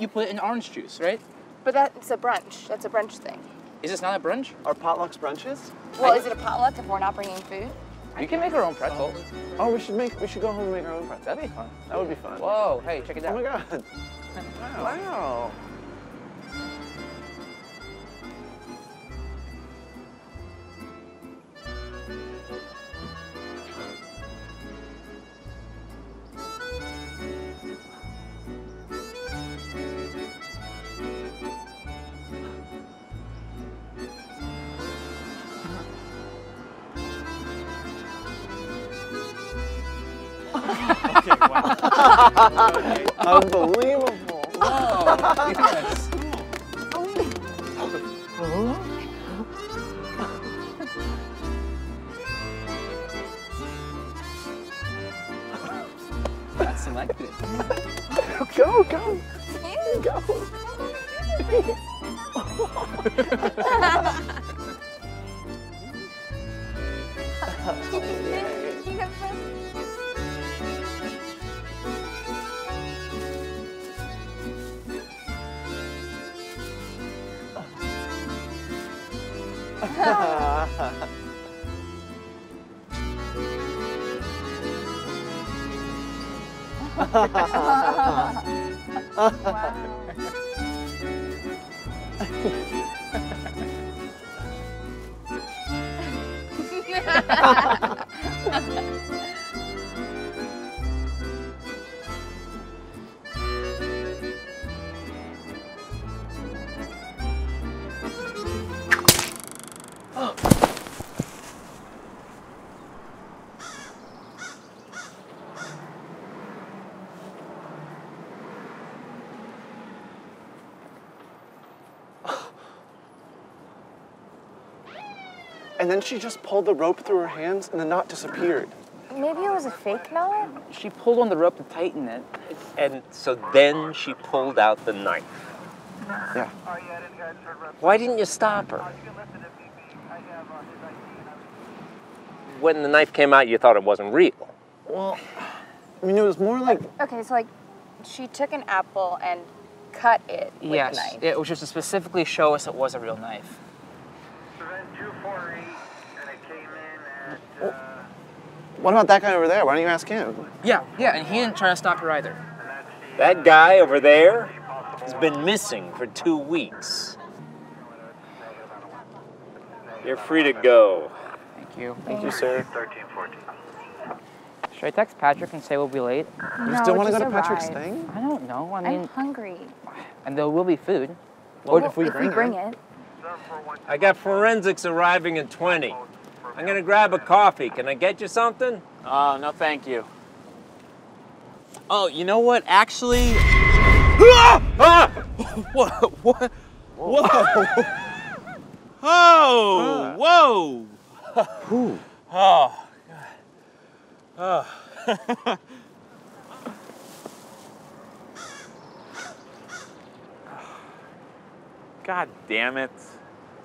you put it in orange juice, right? But that's a brunch. That's a brunch thing. Is this not a brunch? Are potlucks brunches? Well, is it a potluck if we're not bringing food? We can make our own pretzels. Oh, we should make. We should go home and make our own pretzels. That'd be fun. That would be fun. Whoa, hey, check it oh out. Oh my god. Wow! Wow. Okay, wow. Okay. Unbelievable. Whoa, yes. That's selected. Go, go, go. wow. And then she just pulled the rope through her hands and the knot disappeared. Maybe it was a fake knot? She pulled on the rope to tighten it. And so then she pulled out the knife. Yeah. Why didn't you stop her? When the knife came out, you thought it wasn't real. Well, I mean, it was more like Okay, so like she took an apple and cut it with yes, a knife. Yes, it was just to specifically show us it was a real knife. What about that guy over there? Why don't you ask him? Yeah, yeah, and he didn't try to stop her either. That guy over there has been missing for two weeks. You're free to go. Thank you. Thank you, sir. Should I text Patrick and say we'll be late? You No, still want to go just to Patrick's thing? I don't know. I I'm hungry. and there will be food. Well, Well, if we bring, bring it. it. I got forensics arriving in 20. I'm gonna grab a coffee. Can I get you something? Oh, no, thank you. Oh, you know what? Actually. Ah! What? What? Whoa! Oh! Whoa! Ooh. Oh, God. Oh. God damn it.